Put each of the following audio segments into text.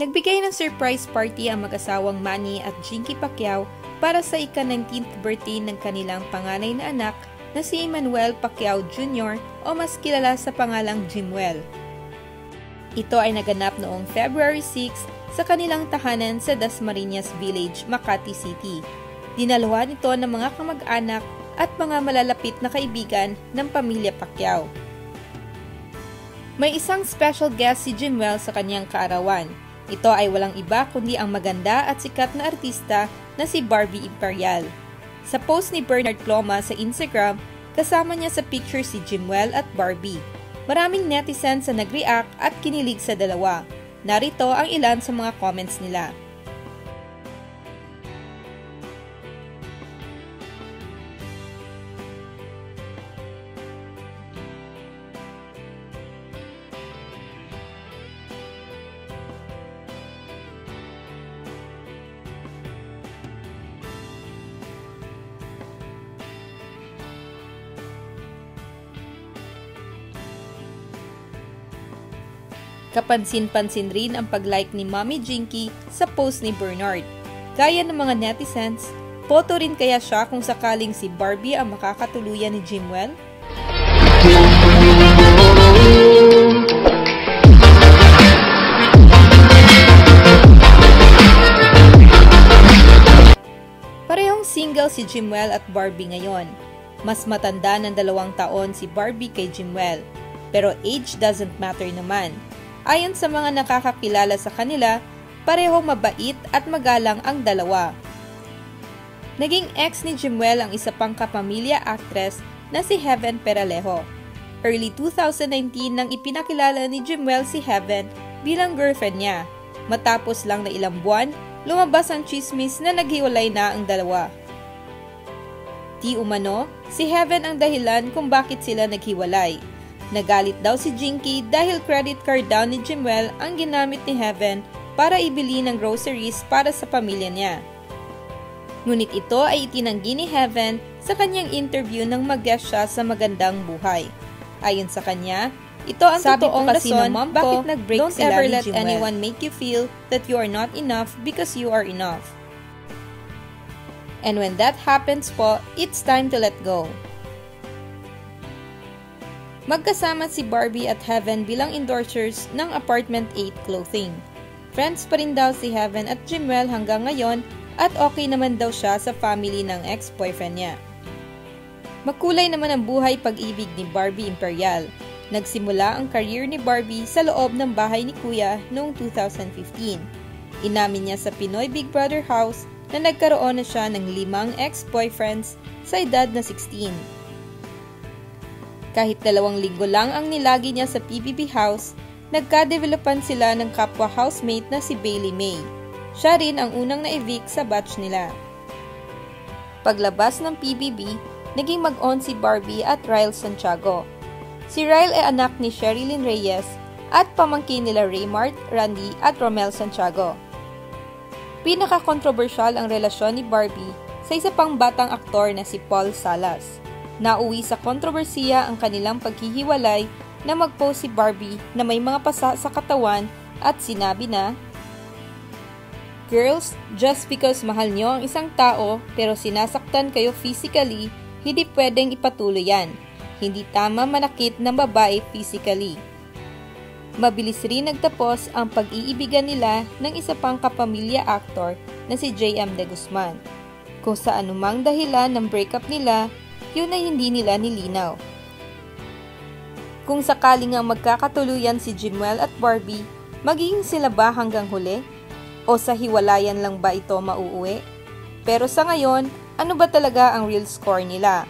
Nagbigay ng surprise party ang mag-asawang Manny at Jinky Pacquiao para sa ika-19th birthday ng kanilang panganay na anak na si Emmanuel Pacquiao Jr. o mas kilala sa pangalang Jimwell. Ito ay naganap noong February 6 sa kanilang tahanan sa Dasmariñas Village, Makati City. Dinaluhan ito ng mga kamag-anak at mga malalapit na kaibigan ng pamilya Pacquiao. May isang special guest si Jimwell sa kanyang kaarawan. Ito ay walang iba kundi ang maganda at sikat na artista na si Barbie Imperial. Sa post ni Bernard Ploma sa Instagram, kasama niya sa picture si Jimwell at Barbie. Maraming netizens sa nag-react at kinilig sa dalawa. Narito ang ilan sa mga comments nila. Kapansin-pansin rin ang pag-like ni Mommy Jinky sa post ni Bernard. Gaya ng mga netizens, photo rin kaya siya kung sakaling si Barbie ang makakatuluyan ni Jimwell? Parehong single si Jimwell at Barbie ngayon. Mas matanda ng dalawang taon si Barbie kay Jimwell. Pero age doesn't matter naman Ayon sa mga nakakakilala sa kanila, pareho mabait at magalang ang dalawa. Naging ex ni Jimwell ang isa pang kapamilya actress na si Heaven Peralejo. Early 2019 nang ipinakilala ni Jimwell si Heaven bilang girlfriend niya. Matapos lang na ilang buwan, lumabas ang chismis na naghiwalay na ang dalawa. Di umano, si Heaven ang dahilan kung bakit sila naghiwalay. Nagalit daw si Jinky dahil credit card daw ni Jimwell ang ginamit ni Heaven para ibili ng groceries para sa pamilya niya. Ngunit ito ay itinanggi ni Heaven sa kanyang interview nang mag-guest siya sa Magandang Buhay. Ayon sa kanya, ito ang Sabi totoong rason bakit nag-break Don't sila ever let Jimwell. anyone make you feel that you are not enough because you are enough. And when that happens po, it's time to let go. Magkasama si Barbie at Heaven bilang endorsers ng Apartment 8 Clothing. Friends pa rin daw si Heaven at Jimwell hanggang ngayon at okay naman daw siya sa family ng ex-boyfriend niya. Makulay naman ang buhay pag-ibig ni Barbie Imperial. Nagsimula ang career ni Barbie sa loob ng bahay ni Kuya noong 2015. Inamin niya sa Pinoy Big Brother house na nagkaroon na siya ng limang ex-boyfriends sa edad na 16. Kahit dalawang linggo lang ang nilagi niya sa PBB house, nagka-developan sila ng kapwa housemate na si Bailey May. Siya rin ang unang na-evict sa batch nila. Paglabas ng PBB, naging mag-on si Barbie at Ryle Santiago. Si Ryle ay anak ni Sherilyn Reyes at pamangkin nila Raymart, Randy at Romel Santiago. Pinaka-controversial ang relasyon ni Barbie sa isa pang batang aktor na si Paul Salas. Nauwi sa kontrobersiya ang kanilang paghihiwalay na mag-post si Barbie na may mga pasa sa katawan at sinabi na, Girls, just because mahal nyo ang isang tao pero sinasaktan kayo physically, hindi pwedeng ipatuloy yan. Hindi tama manakit ng babae physically. Mabilis rin nagtapos ang pag-iibigan nila ng isa pang kapamilya actor na si J.M. De Guzman. Kung sa anumang dahilan ng breakup nila, yun ay hindi nila nilinaw. Kung sakali nga magkakatuluyan si Jimwell at Barbie, magiging sila ba hanggang huli? O sa hiwalayan lang ba ito mauuwi? Pero sa ngayon, ano ba talaga ang real score nila?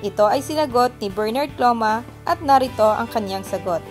Ito ay sinagot ni Bernard Ploma at narito ang kanyang sagot.